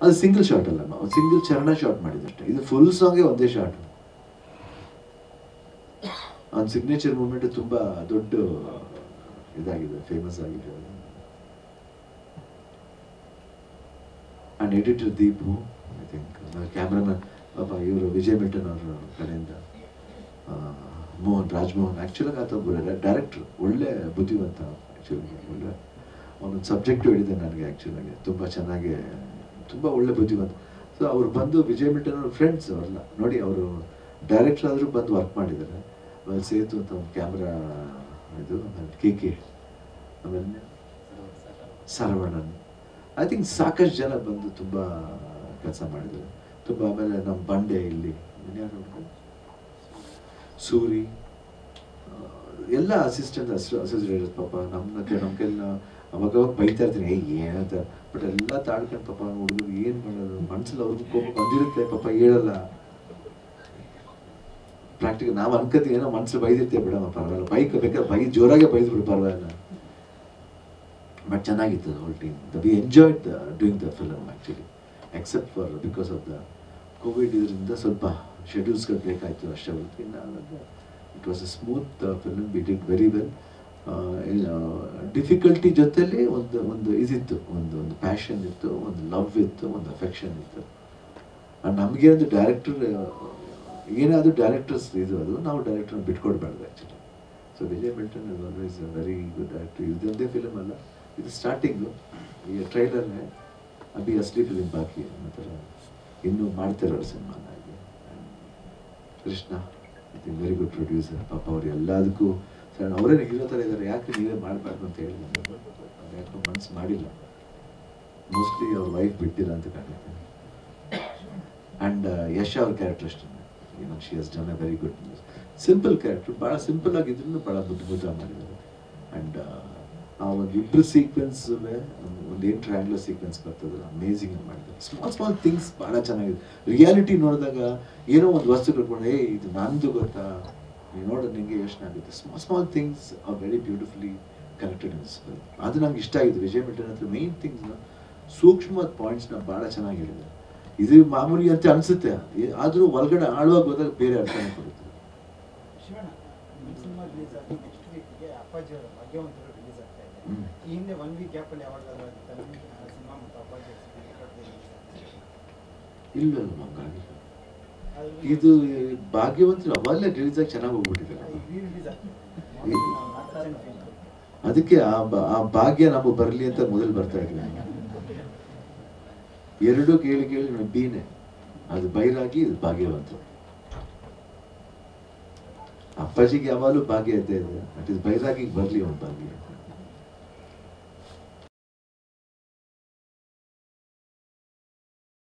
ಅದು single shot ಅಲ್ಲ single ಚರಣ ಶಾಟ್ ಮಾಡಿದಷ್ಟೇ. ಇದು ಫುಲ್ ಸಾಂಗೇ ಒಂದೇ ಶಾಟ್ ಅವ್ನ ಸಿಗ್ನೇಚರ್ ಮೂಮೆಂಟ್ ತುಂಬಾ ದೊಡ್ಡ, ಇದಾಗಿದೆ ಫೇಮಸ್ ಆಗಿದೆ. And editor Deepu I think cameraman ಪಾಪ ಇವರು ವಿಜಯ್ ಮೆಟನ್ ಅವರ ಕಡೆಯಿಂದ. ಮೋಹನ್ ರಾಜ್ಮೋಹನ್ ಆ್ಯಕ್ಚುಲಾಗಿ ಆತ ಒಬ್ಬ ಡೈರೆಕ್ಟ್ರು ಒಳ್ಳೆ ಬುದ್ಧಿವಂತ ಆ್ಯಕ್ಚುಲಿ ಒಳ್ಳೆ ಅವನೊಂದು ಸಬ್ಜೆಕ್ಟು ಹೇಳಿದೆ ನನಗೆ ಆ್ಯಕ್ಚುಲಾಗಿ ತುಂಬ ಚೆನ್ನಾಗಿ, ತುಂಬ ಒಳ್ಳೆ ಬುದ್ಧಿವಂತ. ಸೊ ಅವ್ರು ಬಂದು ವಿಜಯ್ ಮಿಲ್ಟನ್ ಅವ್ರ ಫ್ರೆಂಡ್ಸ್ ಅವರೆಲ್ಲ ನೋಡಿ, ಅವರು ಡೈರೆಕ್ಟರ್ ಆದರೂ ಬಂದು ವರ್ಕ್ ಮಾಡಿದ್ದಾರೆ. ಆಮೇಲೆ ಸೇತು ಅಂತ ಒಂದು ಕ್ಯಾಮ್ರಾ ಇದು ಆಮೇಲೆ ಕೆ ಕೆ. ಆಮೇಲೆ ಸರವಣನ್. ಐ ಥಿಂಕ್ ಸಾಕಷ್ಟು ಜನ ಬಂದು ತುಂಬ ಕೆಲಸ ಮಾಡಿದ್ದಾರೆ. ತುಂಬ ಆಮೇಲೆ ನಮ್ಮ ಬಂಡೆ ಇಲ್ಲಿ. ಯಾರು ಸೂರಿ. ಎಲ್ಲ ಅಸಿಸ್ಟೆಂಟ್ ಅಸಿಸ್ಟೆಂಟ್ ಪಾಪ. ನಮ್ಮ ನಮ್ಮ ಕೈಲಿ ಅವಾಗ ಅವಾಗ ಬೈತಾ ಇರ್ತೀನಿ, ಏಯ್ ಏನಂತ ಬಟ್ ಎಲ್ಲ ತಾಳ್ಕೊಂಡು ಪಾಪ ಹುಡುಗರು ಏನು ಮಾಡೋದು? ಮನ್ಸಲ್ಲಿ ಅವ್ರಿಗೂ ಕೋಪ ಬಂದಿರುತ್ತೆ, ಪಾಪ ಹೇಳಲ್ಲ. ಪ್ರಾಕ್ಟಿಕಲ್ ನಾವು ಅನ್ಕೋತೀವಿ, ಏನೋ ಮನ್ಸಲ್ಲಿ ಬೈದಿರ್ತೇವೆ ಬಿಡಮ್ಮ, ಪರವಾಗಿಲ್ಲ. ಬೈಕ್ ಬೇಕಾದ್ರೆ ಬೈ, ಜೋರಾಗೆ ಬೈದ್ಬಿಡು, ಪರವಾಗಿಲ್ಲ. ಬಟ್ ಚೆನ್ನಾಗಿತ್ತು whole team the we enjoyed doing the film actually except for because of the covid ಇದರಿಂದ ಸ್ವಲ್ಪ ಶೆಡ್ಯೂಲ್ಸ್ಗಳು ಬೇಕಾಯಿತು ಅಷ್ಟೇ ಹೊರತು. ಇನ್ನು it was a smooth film be did very well difficulty ಜೊತೆಲಿ ಒಂದು ಒಂದು ಇದಿತ್ತು, ಒಂದು ಒಂದು ಪ್ಯಾಷನ್ ಇತ್ತು, ಒಂದು ಲವ್ ಇತ್ತು, ಒಂದು ಅಫೆಕ್ಷನ್ ಇತ್ತು. ನಮಗೆ ಅದು ಡೈರೆಕ್ಟರ್ ಏನಾದರೂ ಡೈರೆಕ್ಟರ್ಸ್ ಇದು ಅದು, ನಾವು ಡೈರೆಕ್ಟರ್ನ ಬಿಟ್ಕೊಡ್ಬಾರ್ದು actually so Vijay Milton is always very good director ಇದೊಂದೇ ಫಿಲಮ್ ಅಲ್ಲ, ಇದು ಸ್ಟಾರ್ಟಿಂಗು ಈಗ ಟ್ರೈಲರ್ನೇ ಅಭಿ ಅಸ್ಲಿ ಫಿಲಿಮ್ ಬಾಕಿ ಅನ್ನೋ ಥರ ಇನ್ನೂ ಮಾಡ್ತಿರೋರು ಸಿನಿಮಾನ ಕೃಷ್ಣ ವೆರಿ ಗುಡ್ ಪ್ರೊಡ್ಯೂಸರ್ ಪಾಪ ಅವ್ರು ಎಲ್ಲದಕ್ಕೂ ಸರ್, ಅವರೇ ಹೀರೋ ಥರ ಇದ್ದಾರೆ. ಯಾಕೆ ನೀವೇ ಮಾಡಬಾರ್ದು ಅಂತ ಹೇಳಿ ಯಾಕೋ ಮನ್ಸು ಮಾಡಿಲ್ಲ. ಮೋಸ್ಟ್ಲಿ ಅವ್ರ ವೈಫ್ ಬಿಟ್ಟಿಲ್ಲ ಅಂತ ಕಾಣುತ್ತೆ ಆ್ಯಂಡ್ ಯಶ್ ಅವ್ರ ಕ್ಯಾರೆಕ್ಟರ್ ಅಷ್ಟೇ. ಏನೋ she has done a very good simple character ಭಾಳ ಸಿಂಪಲ್ ಆಗಿದ್ರು ಭಾಳ ಬುದ್ಧ ಬುದ್ಧ ಮಾಡಿದ್ದಾರೆ. ಆ್ಯಂಡ್ ಆ ಒಂದು ಇಬ್ಬರು ಸೀಕ್ವೆನ್ಸ್ ಒಂದು ಏನು ಟ್ರ್ಯಾಂಗ್ಲರ್ ಸೀಕ್ವೆನ್ಸ್ ಬರ್ತದಲ್ಲ ಅಮೇಝಿಂಗ್ ಮಾಡಿದ್ದಾರೆ. ಸ್ಮಾಲ್ ಸ್ಮಾಲ್ ಥಿಂಗ್ಸ್ ಭಾಳ ಚೆನ್ನಾಗಿದೆ. ರಿಯಾಲಿಟಿ ನೋಡಿದಾಗ ಏನೋ ಒಂದು ವಸ್ತು ಕಟ್ಕೊಂಡು ಏ ಇದು ನಂದು ಗೊತ್ತಾ? ನೀವು ನೋಡೋದು ನಿಮಗೆ ಯೋಚನೆ ಆಗುತ್ತೆ. Small small things are very beautifully connected in film ಅದು ನಂಗೆ ಇಷ್ಟ ಆಗಿದೆ. ವಿಜಯ್ ಮಿಲ್ಟನ್ ಹತ್ರ ಮೇನ್ ಥಿಂಗ್ಸ್ನ ಸೂಕ್ಷ್ಮವಾದ ಪಾಯಿಂಟ್ಸ್ನ ಭಾಳ ಚೆನ್ನಾಗಿ ಹೇಳಿದ್ದಾರೆ ಇದು ಮಾಮೂಲಿ ಅಂತ ಅನಿಸುತ್ತೆ. ಆದರೂ ಒಳಗಡೆ ಆಳುವಾಗ ಹೋದಾಗ ಬೇರೆ ಅರ್ಥ ಕೊಡುತ್ತೆ ಶಿವಣ್ಣ ನಮ್ಗೆ ಸಿನಿಮಾ ಇದೆ ಭಾಗ್ಯವಂತರು ಅವಲ್ಲೇ ರಿಲೀಸ್ ಆಗಿ ಚೆನ್ನಾಗಿ ಹೋಗ್ಬಿಟ್ಟಿದ್ದಾರೆ. ಅದಕ್ಕೆ ಆ ಭಾಗ್ಯ ನಮಗೆ ಬರಲಿ ಅಂತ ಮೊದಲು ಬರ್ತಾ ಇದ್ವಿ ಎರಡು ಕೇಳಿ ಕೇಳಿ ಬೀನೆ. ಅದು ಬೈರಾಗಿ ಇದು ಭಾಗ್ಯವಂತ ಅಪ್ಪಾಜಿಗೆ ಯಾವಾಗಲೂ ಭಾಗ್ಯ ಇದ್ದೇ ಇದೆ. ಅಟ್ ಇದು ಬೈರಾಗಿ ಬರಲಿ ಒಂದು ಭಾಗ್ಯ